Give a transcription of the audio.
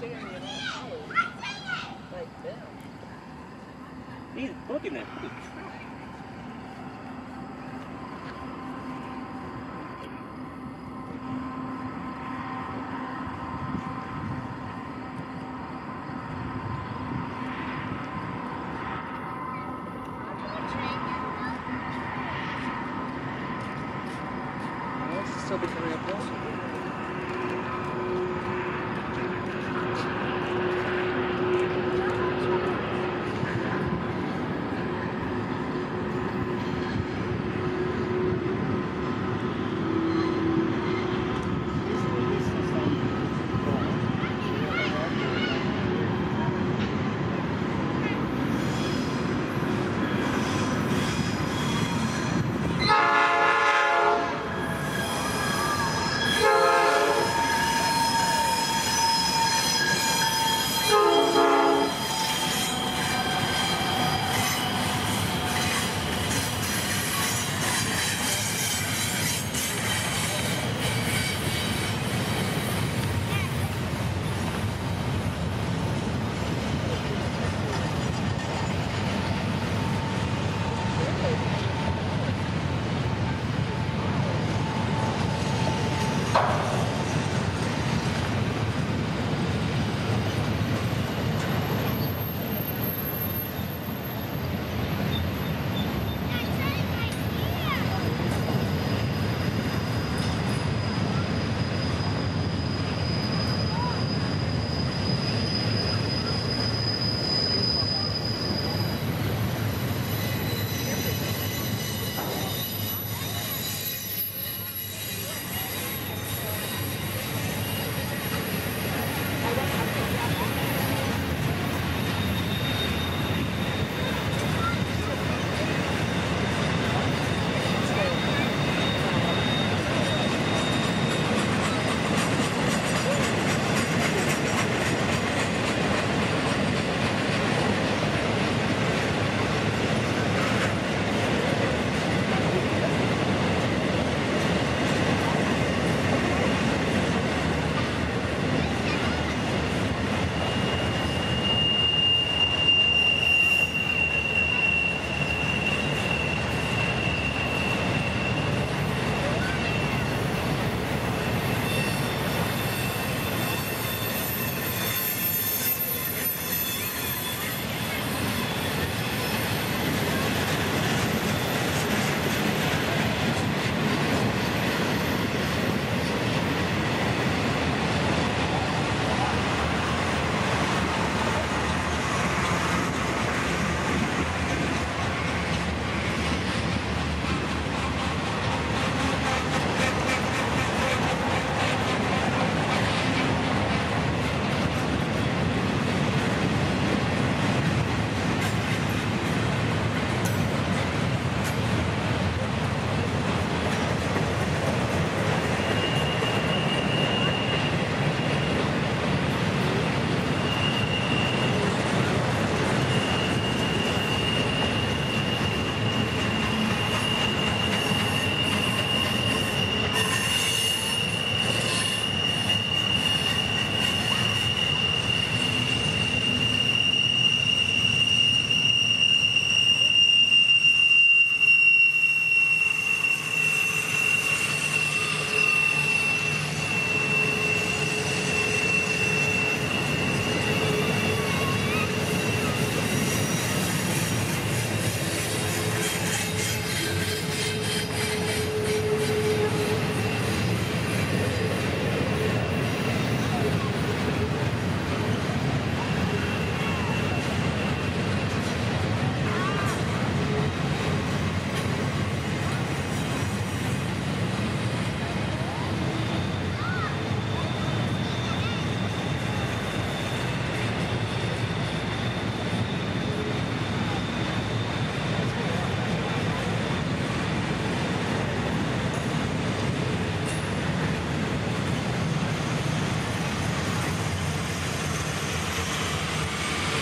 considering the amount hours like them. He's booking that pretty coming up there.